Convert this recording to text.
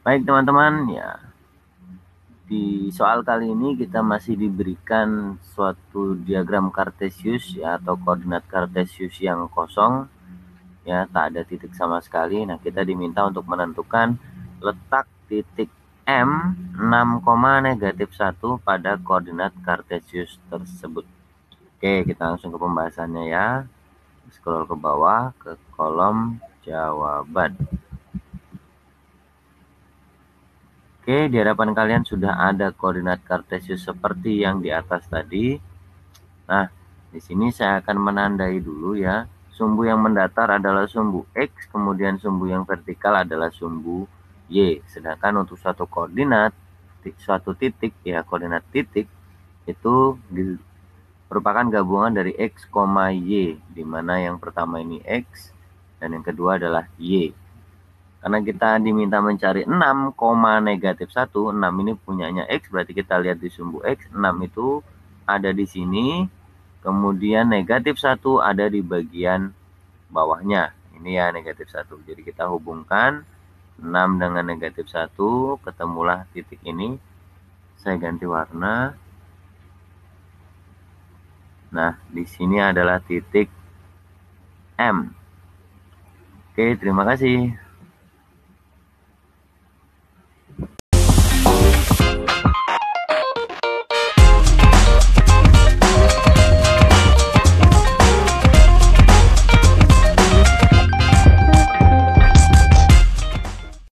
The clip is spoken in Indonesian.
Baik teman-teman, ya di soal kali ini kita masih diberikan suatu diagram kartesius ya atau koordinat kartesius yang kosong ya tak ada titik sama sekali. Nah kita diminta untuk menentukan letak titik M 6, negatif 1 pada koordinat kartesius tersebut. Oke kita langsung ke pembahasannya ya. Scroll ke bawah ke kolom jawaban. Oke, di hadapan kalian sudah ada koordinat kartesius seperti yang di atas tadi. Nah, di sini saya akan menandai dulu ya. Sumbu yang mendatar adalah sumbu X, kemudian sumbu yang vertikal adalah sumbu Y. Sedangkan untuk suatu koordinat, suatu titik, ya koordinat titik, itu merupakan gabungan dari X, Y, di mana yang pertama ini X, dan yang kedua adalah Y. Karena kita diminta mencari 6, negatif 1, 6 ini punyanya X, berarti kita lihat di sumbu X, 6 itu ada di sini, kemudian negatif 1 ada di bagian bawahnya. Ini ya negatif 1. Jadi kita hubungkan 6 dengan negatif 1, ketemulah titik ini. Saya ganti warna. Nah, di sini adalah titik M. Oke, terima kasih.